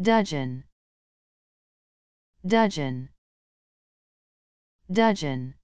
dudgeon. Dudgeon. Dudgeon.